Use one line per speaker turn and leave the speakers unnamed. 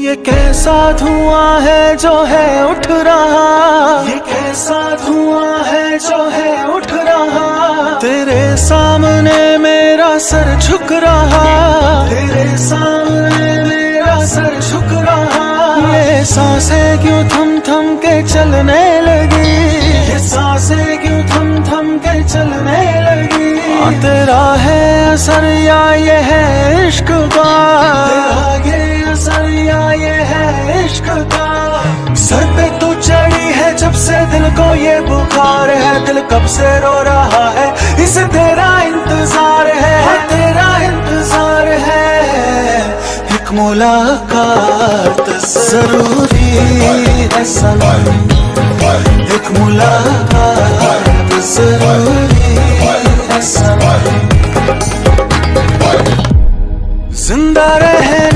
ये कैसा धुआँ है जो है उठ रहा? ये कैसा धुआँ है जो है उठ रहा? तेरे सामने मेरा सर झुक रहा। तेरे सामने मेरा सर झुक रहा। ये साँसें क्यों थम थम के चलने लगी? ये साँसें क्यों थम थम के चलने लगी? तेरा है असर या ये है इश्क का? इश्क का। सर पे तू चढ़ी है जब से दिल को ये बुखार है। दिल कब से रो रहा है? इसे तेरा इंतज़ार है। हाँ, तेरा इंतज़ार है। एक मुलाकात ज़रूरी है सनम एक मुलाकात ज़रूरी है सनम ज़िंदा रहे